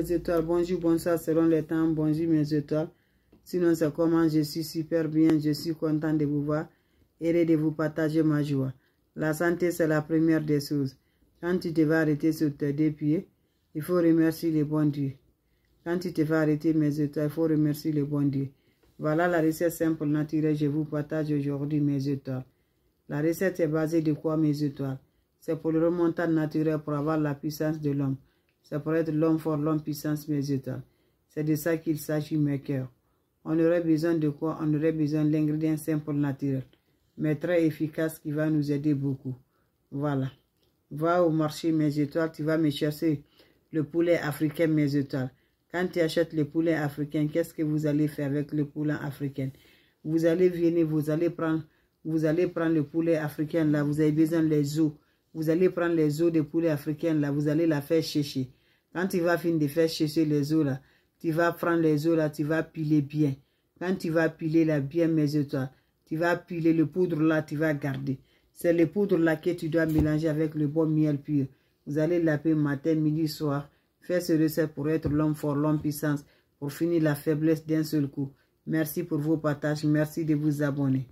Mes étoiles, bonjour, bonsoir, selon les temps, bonjour mes étoiles. Sinon, c'est comment je suis super bien, je suis content de vous voir, et de vous partager ma joie. La santé, c'est la première des choses. Quand tu te vas arrêter sur tes deux pieds, il faut remercier le bon Dieu. Quand tu te vas arrêter mes étoiles, il faut remercier le bon Dieu. Voilà la recette simple naturelle, je vous partage aujourd'hui mes étoiles. La recette est basée de quoi mes étoiles? C'est pour le remontant naturel pour avoir la puissance de l'homme. Ça pourrait être l'homme fort, l'homme puissance, mes états. C'est de ça qu'il s'agit, mes cœurs. On aurait besoin de quoi? On aurait besoin d'ingrédients simples naturels, mais très efficaces qui va nous aider beaucoup. Voilà. Va au marché, mes étoiles, tu vas me chercher le poulet africain, mes étoiles. Quand tu achètes le poulet africain, qu'est-ce que vous allez faire avec le poulet africain? Vous allez venir, vous allez prendre, vous allez prendre le poulet africain là, vous avez besoin des os vous allez prendre les os de poulet africain là, vous allez la faire sécher. Quand tu vas finir de faire sécher les os là, tu vas prendre les os là, tu vas piler bien. Quand tu vas piler là bien mes étoiles, tu vas piler le poudre là, tu vas garder. C'est le poudre là que tu dois mélanger avec le bon miel pur. Vous allez laver matin, midi, soir. Faire ce recette pour être l'homme fort, l'homme puissance, pour finir la faiblesse d'un seul coup. Merci pour vos partages, merci de vous abonner.